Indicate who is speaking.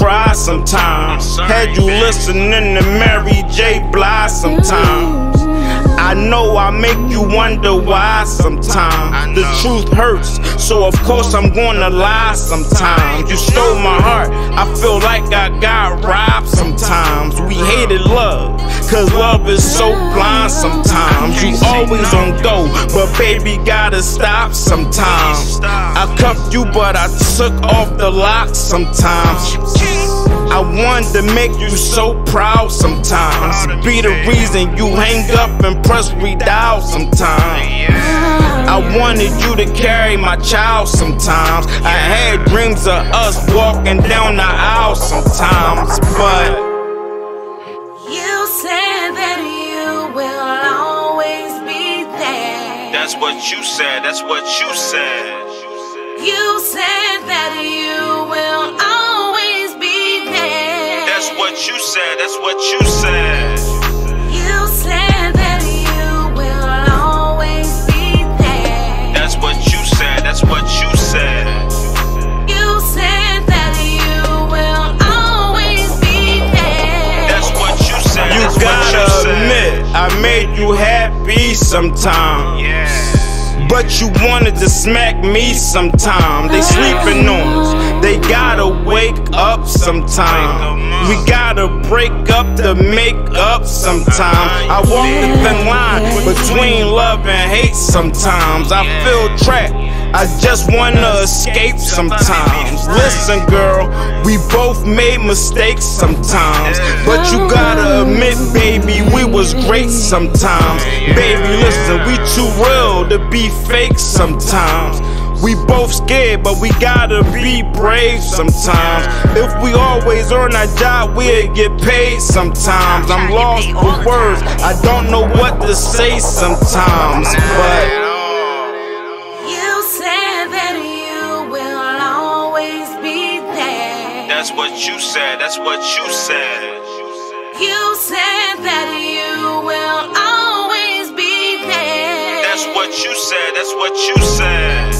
Speaker 1: cry sometimes. Had you listening to Mary J. Blige sometimes. I know I make you wonder why sometimes. The truth hurts, so of course I'm gonna lie sometimes. You stole my heart, I feel like I got robbed sometimes. We hated love, cause love is so blind sometimes. You always on go, but baby gotta stop sometimes. I cuffed you, but I took off the lock sometimes. I wanted to make you so proud sometimes. Be the reason you hang up and press redial sometimes. I wanted you to carry my child sometimes. I had dreams of us walking down the aisle sometimes, but. That's what you said, that's what you said.
Speaker 2: You said that you will always be there.
Speaker 1: That's what you said, that's what you said. Happy sometimes.
Speaker 3: Yeah.
Speaker 1: But you wanted to smack me sometime. They sleeping on us. They gotta wake up sometime. We gotta break up to make up sometime. I walk the thin line between love and hate sometimes. I feel trapped. I just wanna escape sometimes. Listen, girl, we both made mistakes sometimes. But you gotta admit, baby, we was great sometimes. Baby, listen, we too real to be fake sometimes. We both scared, but we gotta be brave sometimes. If we always earn our job, we'll get paid sometimes. I'm lost for words, I don't know what to say sometimes, but. That's what you said, that's what you said.
Speaker 2: You said that you will always be there.
Speaker 1: That's what you said, that's what you said.